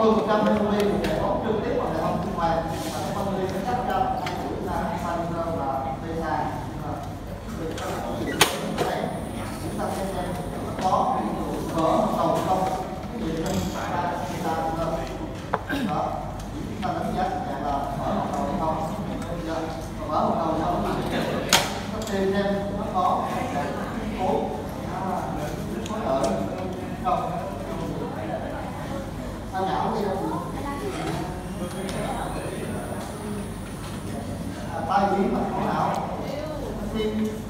10% nhân viên sẽ đóng trực tiếp vào hệ thống sinh ngoài và cái phần liên chắc chắn hai chủ là Pfizer và Visa chúng ta xem xem nó có có đầu không cái gì trong ta chúng ta đó. Chúng ta đánh giá dạng là mở một đầu không mở một đầu không nó xem xem nó có cố có ở không tay dưới mặt cổ não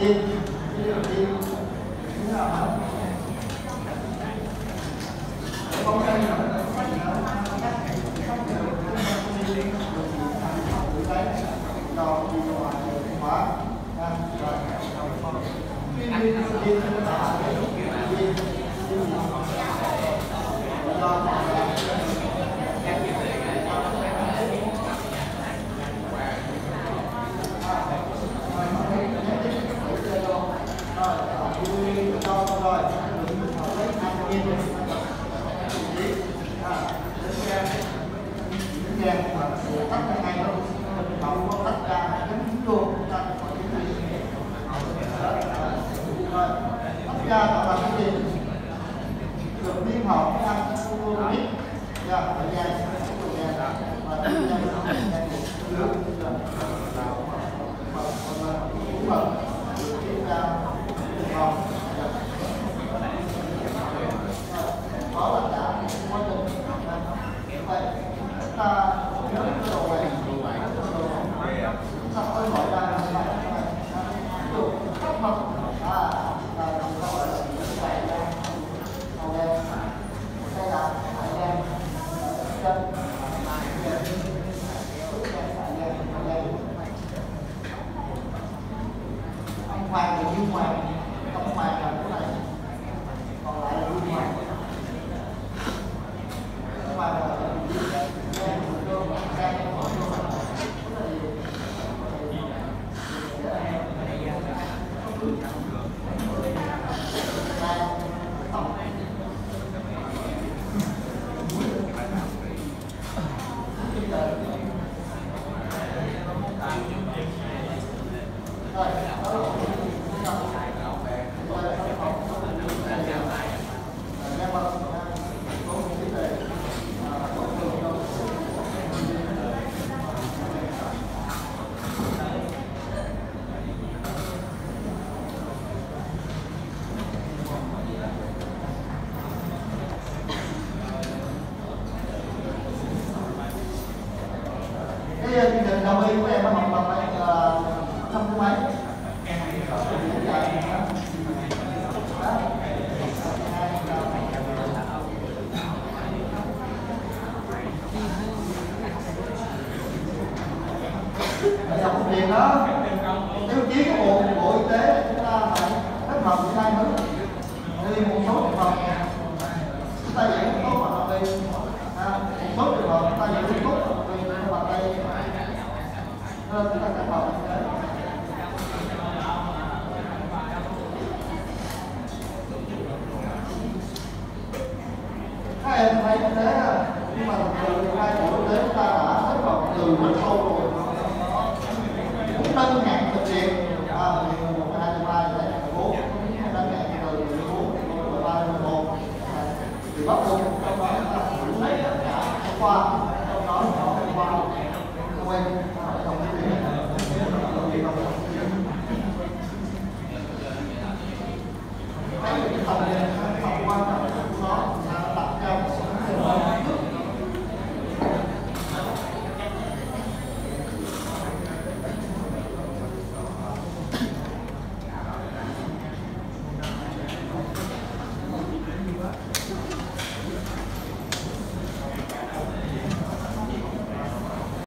in tinh thần đam mê của em nó học tập em là năm mấy